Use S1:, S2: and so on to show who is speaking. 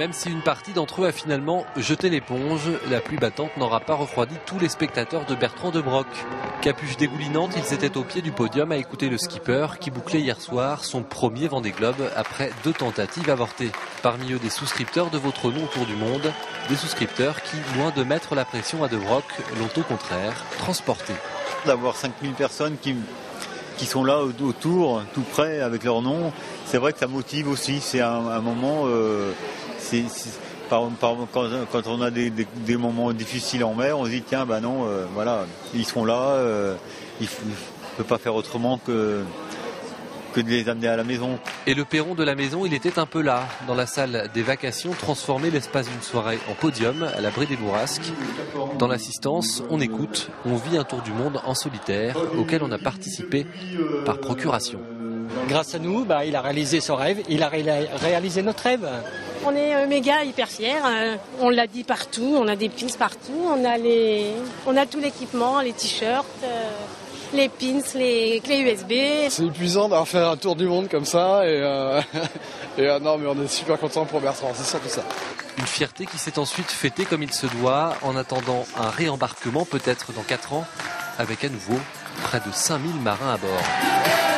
S1: Même si une partie d'entre eux a finalement jeté l'éponge, la pluie battante n'aura pas refroidi tous les spectateurs de Bertrand de Broc. Capuche dégoulinante, ils étaient au pied du podium à écouter le skipper qui bouclait hier soir son premier Vendée Globe après deux tentatives avortées. Parmi eux des souscripteurs de votre nom autour du monde, des souscripteurs qui, loin de mettre la pression à De Broc, l'ont au contraire transporté.
S2: D'avoir 5000 personnes qui, qui sont là autour, tout près, avec leur nom, c'est vrai que ça motive aussi. C'est un, moment... Euh, quand, on a des, moments difficiles en mer, on se dit tiens, ben non, euh, voilà, ils seront là, euh, il ne peut pas faire autrement que, que de les amener à la maison.
S1: Et le perron de la maison, il était un peu là, dans la salle des vacations, transformé l'espace d'une soirée en podium à l'abri des bourrasques. Dans l'assistance, on écoute, on vit un tour du monde en solitaire auquel on a participé par procuration.
S3: Grâce à nous, bah, il a réalisé son rêve, il a réalisé notre rêve.
S4: On est euh, méga hyper fiers. Euh, on l'a dit partout, on a des pins partout, on a, les... on a tout l'équipement, les t-shirts, euh, les pins, les clés USB.
S5: C'est épuisant d'avoir fait un tour du monde comme ça et, et non mais on est super content pour Bertrand, c'est surtout ça.
S1: Une fierté qui s'est ensuite fêtée comme il se doit en attendant un réembarquement peut-être dans 4 ans avec à nouveau près de 5000 marins à bord.